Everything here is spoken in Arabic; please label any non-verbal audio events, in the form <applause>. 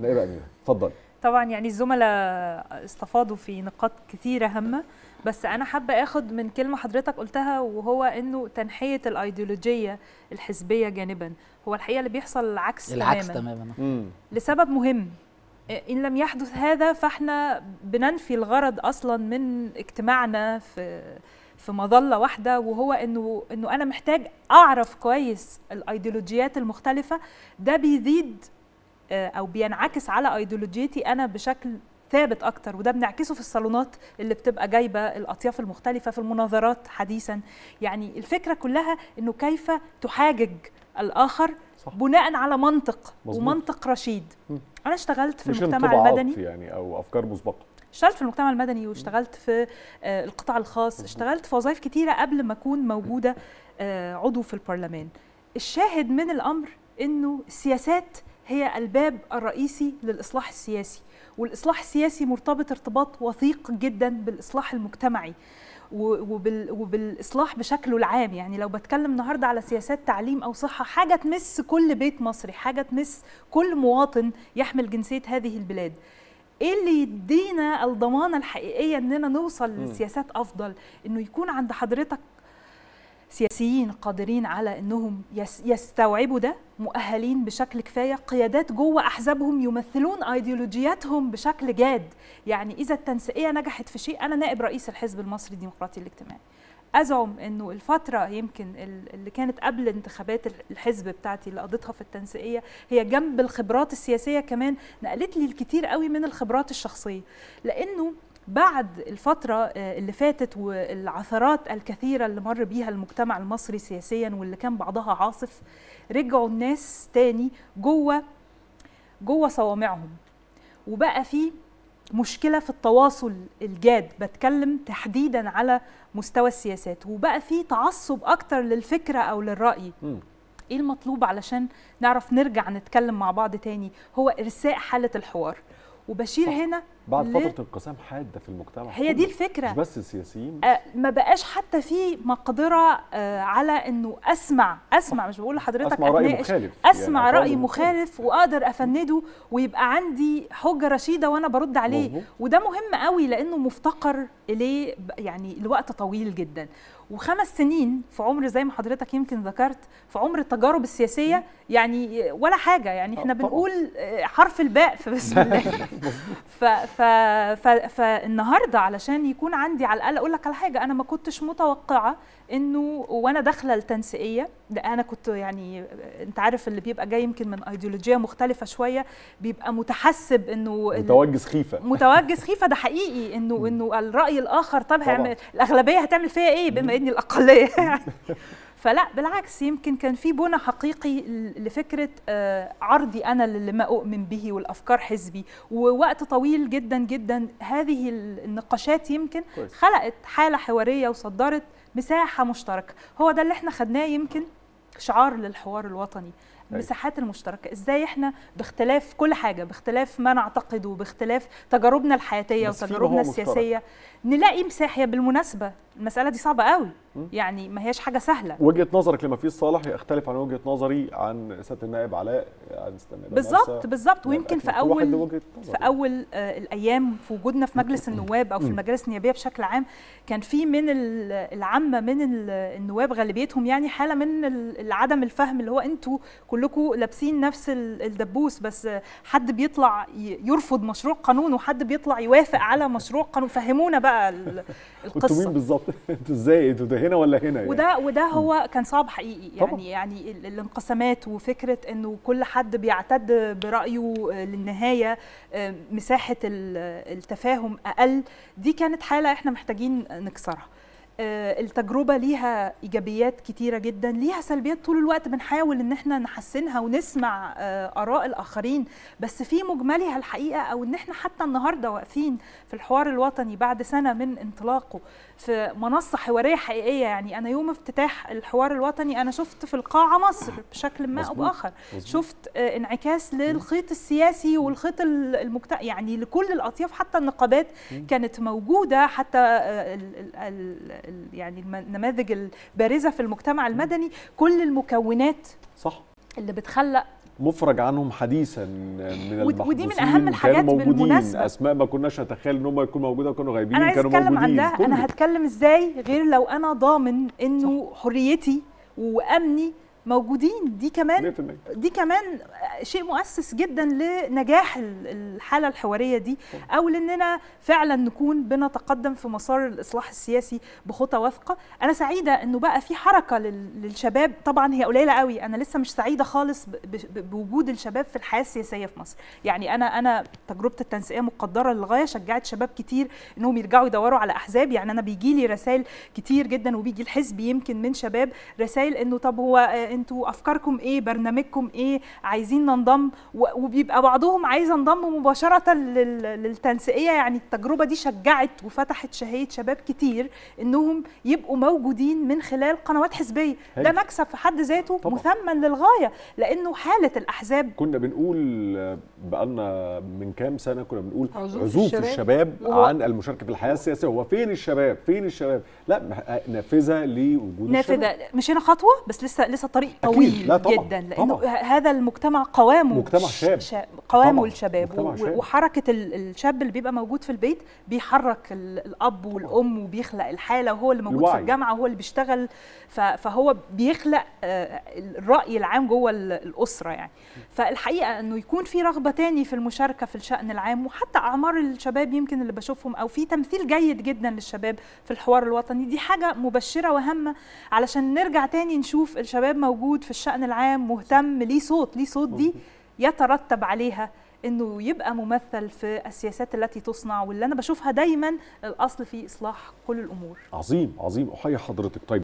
نائبه امينه اتفضل. طبعا يعني الزملاء استفاضوا في نقاط كثيرة هامة بس أنا حابة آخد من كلمة حضرتك قلتها وهو إنه تنحية الأيديولوجية الحزبية جانبا. هو الحقيقة اللي بيحصل العكس, العكس تماما. تماما. لسبب مهم. إن لم يحدث هذا فإحنا بننفي الغرض أصلا من اجتماعنا في في مظلة واحدة وهو إنه إنه أنا محتاج أعرف كويس الأيديولوجيات المختلفة. ده بيزيد أو بينعكس على ايديولوجيتي أنا بشكل ثابت أكتر وده بنعكسه في الصالونات اللي بتبقى جايبة الأطياف المختلفة في المناظرات حديثا. يعني الفكرة كلها إنه كيف تحاجج الآخر صح. بناء على منطق مظبوط. ومنطق رشيد. مم. أنا اشتغلت في مش المجتمع المدني. يعني أو أفكار مسبقة. اشتغلت في المجتمع المدني واشتغلت في آه، القطاع الخاص. اشتغلت في وظائف كتيرة قبل ما أكون موجودة آه، عضو في البرلمان. الشاهد من الأمر أنه السياسات هي الباب الرئيسي للإصلاح السياسي والإصلاح السياسي مرتبط ارتباط وثيق جدا بالإصلاح المجتمعي وبال وبالإصلاح بشكله العام. يعني لو بتكلم النهارده على سياسات تعليم أو صحة حاجة تمس كل بيت مصري حاجة تمس كل مواطن يحمل جنسية هذه البلاد. إيه اللي يدينا الضمانة الحقيقية إننا نوصل. لسياسات أفضل؟ إنه يكون عند حضرتك سياسيين قادرين على إنهم يس- يستوعبوا ده مؤهلين بشكل كفاية قيادات جوه أحزابهم يمثلون ايديولوجياتهم بشكل جاد. يعني إذا التنسيقية نجحت في شيء أنا نائب رئيس الحزب المصري الديمقراطي الاجتماعي. أزعم إنه الفترة يمكن ال- اللي كانت قبل انتخابات الحزب بتاعتي اللي قضيتها في التنسيقية هي جنب الخبرات السياسية كمان نقلت لي الكثير قوي من الخبرات الشخصية. لأنه بعد الفترة آه، اللي فاتت والعثرات الكثيرة اللي مر بيها المجتمع المصري سياسيا واللي كان بعضها عاصف رجعوا الناس تاني جوه جوه صوامعهم. وبقى في مشكلة في التواصل الجاد بتكلم تحديدا على مستوى السياسات. وبقى في تعصب أكتر للفكرة أو للرأي. مم. إيه المطلوب علشان نعرف نرجع نتكلم مع بعض تاني؟ هو إرساء حالة الحوار. وبشير صح. هنا بعد ليه؟ فترة انقسام حادة في المجتمع هي دي. الفكرة مش بس السياسيين آه، ما بقاش حتى في مقدرة آه، على إنه أسمع أسمع مش بقول لحضرتك أسمع رأي مخالف أسمع يعني رأي مخالف وأقدر أفنده ويبقى عندي حجة رشيدة وأنا برد عليه مظبوط. وده مهم قوي لأنه مفتقر إليه يعني لوقت طويل جدا وخمس سنين في عمر زي ما حضرتك يمكن ذكرت في عمر التجارب السياسية يعني ولا حاجة يعني إحنا آه، طبعاً. بنقول آه، حرف الباء في بسم الله <laughs> ف ف ف فالنهارده علشان يكون عندي على الأقل أقول لك على حاجة أنا ما كنتش متوقعة إنه وأنا داخلة التنسيقية ده أنا كنت يعني أنت عارف اللي بيبقى جاي يمكن من ايديولوجيه مختلفة شوية بيبقى متحسب إنه متوجس خيفة. متوجس خيفة ده حقيقي <laughs> إنه إنه الرأي الآخر طب طبعاً. هيعمل الأغلبية هتعمل فيا إيه؟ بما <laughs> إني الأقلية. يعني <laughs> فلا بالعكس يمكن كان في بنى حقيقي لفكرة آه، عرضي أنا للي ما أؤمن به والأفكار حزبي ووقت طويل جدا جدا هذه ال- النقاشات يمكن. خلقت حالة حوارية وصدرت مساحة مشتركة هو ده اللي إحنا خدناه يمكن شعار للحوار الوطني المساحات المشتركة إزاي إحنا باختلاف كل حاجة باختلاف ما نعتقده باختلاف تجاربنا الحياتية وتجاربنا هو مشترك. السياسية نلاقي مساحة بالمناسبة المسألة دي صعبة قوي مم. يعني ما هياش حاجة سهلة وجهة نظرك لما في صالح يختلف عن وجهة نظري عن سيادة النائب علاء عن بالظبط. بالظبط نائب ويمكن في أول في. أول آه، الأيام في وجودنا في مجلس النواب أو في. المجالس النيابية بشكل عام كان في من ال- العامة من ال- النواب غالبيتهم يعني حالة من عدم الفهم اللي هو أنتوا كلكم لابسين نفس ال- الدبوس بس حد بيطلع يرفض مشروع قانون وحد بيطلع يوافق على مشروع قانون. فهمونا بقى ال- <laughs> كنتوا مين القصة بالظبط؟ <laughs> أنتوا إزاي؟ أنتوا ده هنا ولا هنا يعني؟ وده وده هو كان صعب حقيقي. طبعاً. يعني يعني ال- الانقسامات وفكرة إنه كل حد بيعتد برأيه للنهاية آه، مساحة ال- التفاهم أقل دي كانت حالة إحنا محتاجين نكسرها. التجربة ليها إيجابيات كتيرة جدا ليها سلبيات طول الوقت بنحاول إن إحنا نحسنها ونسمع آه، آراء الآخرين بس في مجملها الحقيقة أو إن إحنا حتى النهارده واقفين في الحوار الوطني بعد سنة من انطلاقه في منصة حوارية حقيقية يعني أنا يوم افتتاح الحوار الوطني أنا شفت في القاعة مصر بشكل ما أو. بآخر. شفت آه، انعكاس للخيط السياسي والخيط المجتمع يعني لكل الأطياف حتى النقابات. كانت موجودة حتى آه، ال- ال- يعني النماذج البارزة في المجتمع المدني كل المكونات صح. اللي بتخلق مفرج عنهم حديثا من ود- ودي من المحبوسين أهم الحاجات كانوا موجودين. بالمناسبة. أسماء ما كناش نتخيل إن هم يكونوا موجودة وكانوا غايبين أنا عايز كانوا أتكلم عن موجودين. ده. كله. أنا هتكلم إزاي غير لو أنا ضامن إنه حريتي وأمني موجودين؟ دي كمان 100% دي كمان شيء مؤسس جدا لنجاح ال- الحالة الحوارية دي أو لأننا فعلا نكون بنتقدم في مسار الإصلاح السياسي بخطى واثقة. أنا سعيدة إنه بقى في حركة لل- للشباب. طبعا هي قليلة قوي. أنا لسه مش سعيدة خالص بوجود الشباب في الحياة السياسية في مصر. يعني أنا أنا تجربة التنسيقية مقدرة للغاية. شجعت شباب كتير إنهم يرجعوا يدوروا على أحزاب. يعني أنا بيجي لي رسائل كتير جدا وبيجي الحزب يمكن من شباب رسائل إنه طب هو آه، أنتوا أفكاركم إيه؟ برنامجكم إيه؟ عايزين ننضم و- وبيبقى بعضهم عايز انضم مباشرة لل- للتنسيقية يعني التجربة دي شجعت وفتحت شهية شباب كتير إنهم يبقوا موجودين من خلال قنوات حزبية ده. مكسب في حد ذاته طبعاً. مثمن للغاية لأنه حالة الأحزاب كنا بنقول بقالنا من كام سنة كنا بنقول عزوف الشباب. عن المشاركة في الحياة السياسية هو فين الشباب فين الشباب لا نافذة لوجود الشباب نافذه مشينا خطوة بس لسه لسه طريق أكيد. طويل لا طبعاً. جدا لأنه طبعاً. هذا المجتمع قوامه مجتمع شاب. ش- قوامه طبعاً. الشباب مجتمع و- شاب. وحركة ال- الشاب اللي بيبقى موجود في البيت بيحرك ال- الأب والأم وبيخلق الحالة وهو اللي موجود في الوعي. الجامعة وهو اللي بيشتغل ف- فهو بيخلق آه، الرأي العام جوه ال- الأسرة يعني فالحقيقة إنه يكون في رغبة تاني في المشاركة في الشأن العام وحتى أعمار الشباب يمكن اللي بشوفهم أو في تمثيل جيد جدا للشباب في الحوار الوطني دي حاجة مبشرة وهامة علشان نرجع تاني نشوف الشباب موجود في الشأن العام مهتم ليه صوت ليه صوت يترتب عليها إنه يبقى ممثل في السياسات التي تصنع واللي أنا بشوفها دايما الأصل في إصلاح كل الأمور. عظيم عظيم. أحيي حضرتك. طيب